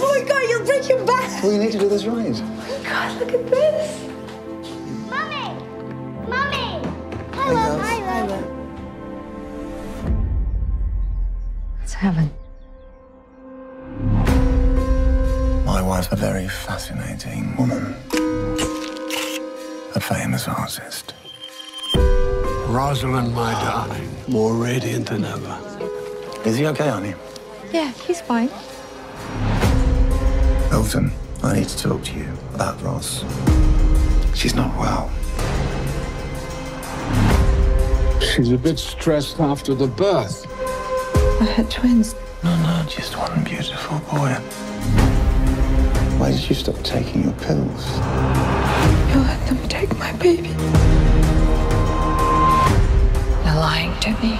Oh my god, you'll break your back. All you need to do this right. Oh my god, look at this. Mummy! Mummy! Hi, love. Hi, love. It's heaven. My wife's a very fascinating woman. A famous artist. Rosalind, my darling, more radiant than ever. Is he okay, honey? Yeah, he's fine. Elton, I need to talk to you about Ross. She's not well. She's a bit stressed after the birth. I had twins. No, no, just one beautiful boy. Why did you stop taking your pills? You let them take my baby. They're lying to me.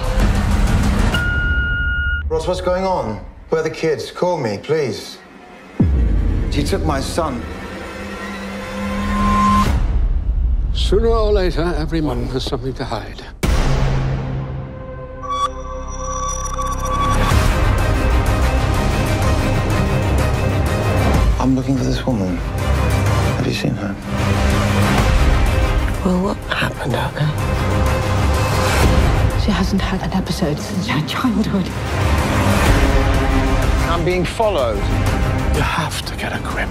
Ross, what's going on? Where are the kids? Call me, please. She took my son. Sooner or later, everyone has something to hide. I'm looking for this woman. Have you seen her? Well, what happened out there? She hasn't had an episode since her childhood. I'm being followed. You have to get a grip.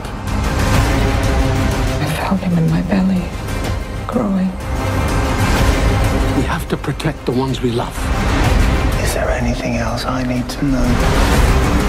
I found him in my belly, growing. We have to protect the ones we love. Is there anything else I need to know?